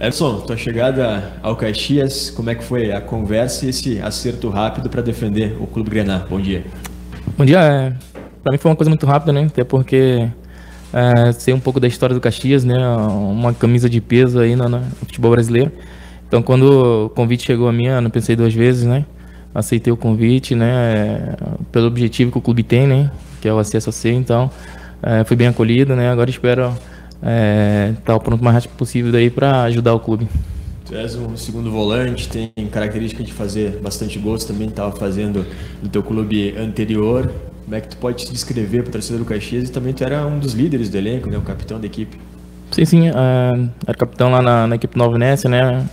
Edson, tua chegada ao Caxias, como é que foi a conversa e esse acerto rápido para defender o Clube Grenar? Bom dia. Bom dia. É, para mim foi uma coisa muito rápida, né? Até porque é, sei um pouco da história do Caxias, né? Uma camisa de peso aí no, no futebol brasileiro. Então, quando o convite chegou a mim, eu não pensei duas vezes, né? Aceitei o convite, né? Pelo objetivo que o clube tem, né? Que é o acesso a C. Então, é, fui bem acolhido, né? Agora espero é, tá pronto o mais rápido possível daí para ajudar o clube. Tu és um segundo volante, tem característica de fazer bastante gols, também estava fazendo no teu clube anterior. Como é que tu pode se descrever para o torcedor do Caxias e também tu era um dos líderes do elenco, né, o capitão da equipe? Sim, sim, uh, era capitão lá na, na equipe Nova Vénécia, né?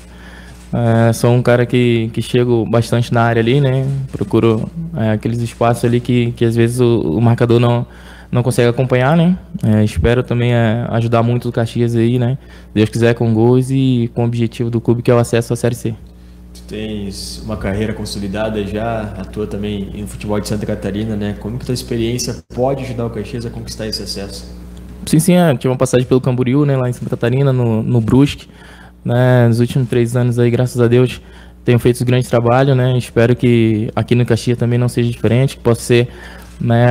Uh, sou um cara que, que chego bastante na área ali, né? Procuro uh, aqueles espaços ali que, que às vezes o, o marcador não, não consegue acompanhar, né? É, espero também é, ajudar muito o Caxias aí, né? Deus quiser com gols e com o objetivo do clube que é o acesso à Série C. Tu tens uma carreira consolidada já, atua também no futebol de Santa Catarina, né? Como que tua experiência pode ajudar o Caxias a conquistar esse acesso? Sim, sim, é. tive uma passagem pelo Camboriú, né? Lá em Santa Catarina, no, no Brusque. Né? Nos últimos três anos aí, graças a Deus, tenho feito um grande trabalho, né? Espero que aqui no Caxias também não seja diferente, que possa ser né,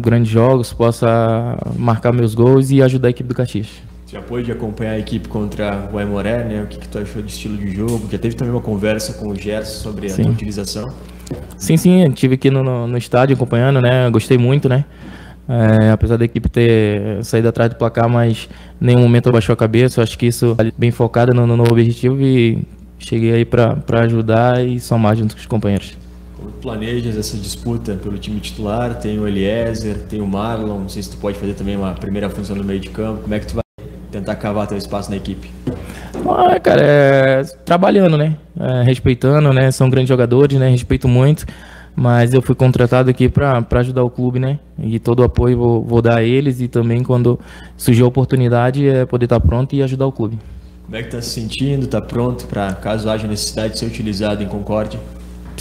grandes jogos, possa marcar meus gols e ajudar a equipe do Caxias. Já pôde acompanhar a equipe contra o Aimoré, né? O que, que tu achou do estilo de jogo? Já teve também uma conversa com o Gerson sobre sim. a utilização? Sim, sim, estive aqui no, no, no, estádio acompanhando, né? Gostei muito, né? É, apesar da equipe ter saído atrás do placar, mas em nenhum momento baixou a cabeça. Eu acho que isso bem focado no, no objetivo e cheguei aí para ajudar e somar junto com os companheiros planejas essa disputa pelo time titular? Tem o Eliezer, tem o Marlon, não sei se tu pode fazer também uma primeira função no meio de campo. Como é que tu vai tentar cavar teu espaço na equipe? Ah, cara, é, trabalhando, né? É, respeitando, né? São grandes jogadores, né? Respeito muito. Mas eu fui contratado aqui para ajudar o clube, né? E todo o apoio vou, vou dar a eles e também quando surgir a oportunidade é poder estar pronto e ajudar o clube. Como é que tá se sentindo? Tá pronto para caso haja necessidade de ser utilizado em Concórdia?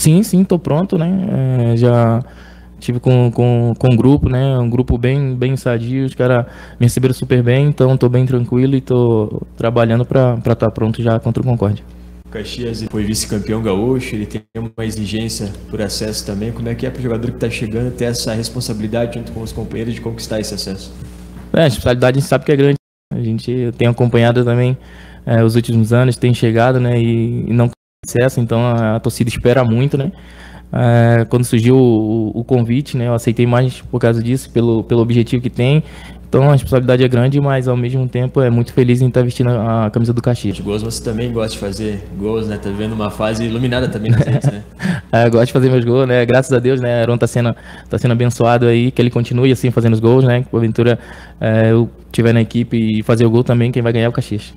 Sim, sim, tô pronto, né? É, já tive com, com, com um grupo, né? Um grupo bem, bem sadio, os caras me receberam super bem, então tô bem tranquilo e tô trabalhando para estar tá pronto já contra o Concorde. Caxias foi vice-campeão gaúcho, ele tem uma exigência por acesso também. Como é que é para o jogador que está chegando ter essa responsabilidade junto com os companheiros de conquistar esse acesso? É, a responsabilidade a gente sabe que é grande. A gente tem acompanhado também é, os últimos anos, tem chegado, né? E, e não sucesso, então a, a torcida espera muito, né? É, quando surgiu o, o, convite, né, eu aceitei mais por causa disso, pelo, pelo objetivo que tem. Então a responsabilidade é grande, mas ao mesmo tempo é muito feliz em estar vestindo a camisa do Caxias. De gols você também gosta de fazer gols, né? Tá vivendo uma fase iluminada também nas redes, né? é, gosto de fazer meus gols, né? Graças a Deus, né? Aaron tá sendo, tá sendo abençoado aí, que ele continue assim fazendo os gols, né? Que porventura é, eu tiver na equipe e fazer o gol também, quem vai ganhar é o Caxias.